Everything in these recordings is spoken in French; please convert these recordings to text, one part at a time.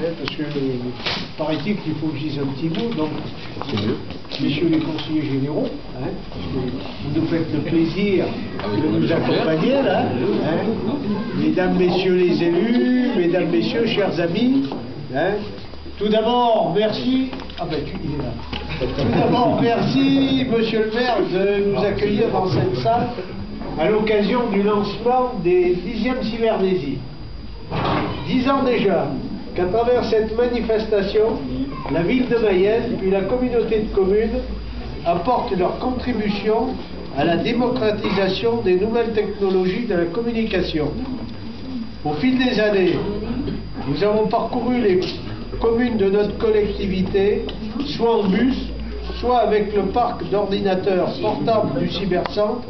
hein, parce que paraît-il qu'il faut que je dise un petit mot, donc, messieurs les conseillers généraux, hein, parce que vous nous faites le plaisir de nous accompagner, là, hein, mesdames, messieurs les élus, mesdames, messieurs, chers amis, hein, tout d'abord, merci, ah ben tu, il est là. Tout d'abord, merci, monsieur le maire, de nous accueillir dans cette salle à l'occasion du lancement des 10e Cybernésie. Dix ans déjà qu'à travers cette manifestation, la ville de Mayenne puis la communauté de communes apportent leur contribution à la démocratisation des nouvelles technologies de la communication. Au fil des années, nous avons parcouru les communes de notre collectivité, soit en bus, soit avec le parc d'ordinateurs portables du cybercentre,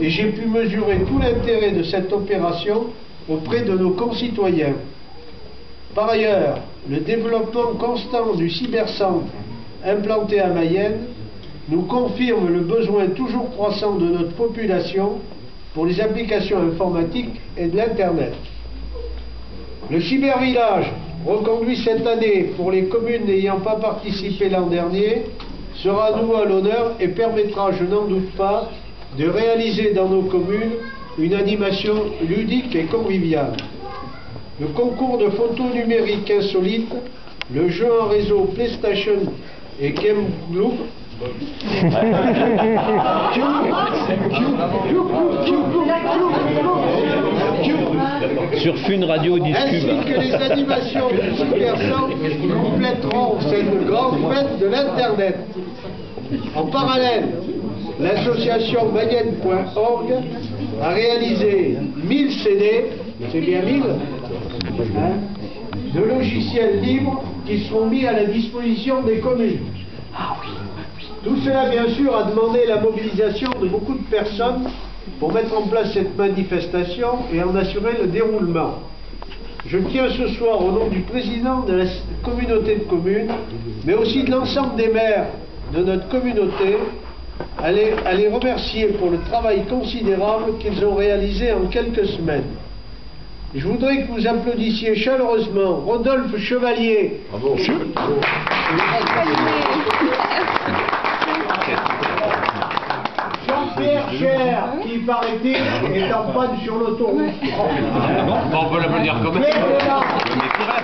et j'ai pu mesurer tout l'intérêt de cette opération auprès de nos concitoyens. Par ailleurs, le développement constant du cybercentre implanté à Mayenne nous confirme le besoin toujours croissant de notre population pour les applications informatiques et de l'Internet. Le cybervillage, reconduit cette année pour les communes n'ayant pas participé l'an dernier, sera à nouveau à l'honneur et permettra, je n'en doute pas, de réaliser dans nos communes une animation ludique et conviviale. Le concours de photos numériques insolites, le jeu en réseau PlayStation et Game Globe Sur Fun Radio ainsi Discube. que les animations du Cybercentre compléteront cette grande fête de l'Internet. En parallèle, l'association Mayenne.org a réalisé 1000 CD, c'est bien 1000, hein, de logiciels libres qui seront mis à la disposition des communes. Tout cela, bien sûr, a demandé la mobilisation de beaucoup de personnes pour mettre en place cette manifestation et en assurer le déroulement. Je tiens ce soir, au nom du président de la communauté de communes, mais aussi de l'ensemble des maires de notre communauté, à les remercier pour le travail considérable qu'ils ont réalisé en quelques semaines. Je voudrais que vous applaudissiez chaleureusement Rodolphe Chevalier. Jean-Pierre Cher, qui paraît-il est en panne sur l'autoroute. Bon, on peut l'applaudir quand même. Mais c'est vrai,